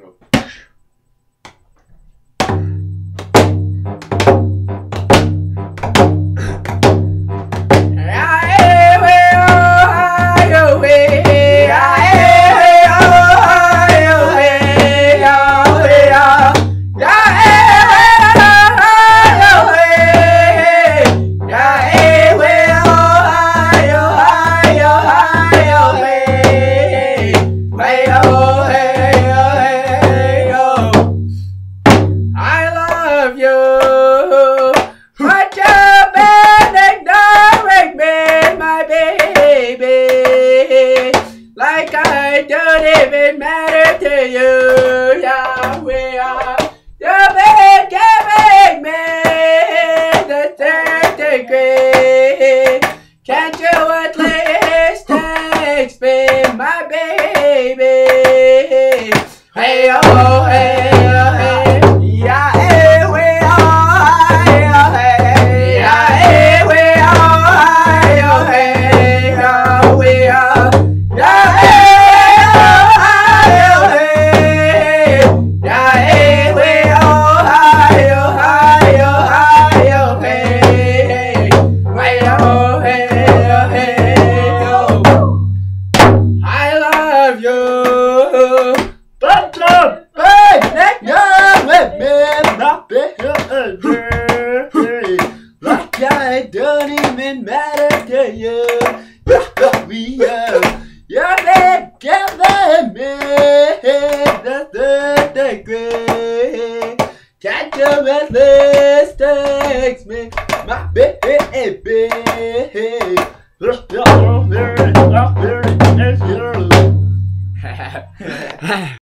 I Like I don't even matter to you, Yahweh. You've been giving me the third degree. Can't you at least text me, my baby? Hey oh, Like I don't even matter to you. We are. You're together, man. That's the degree. Catch your mistakes, man. My baby. Ha ha ha.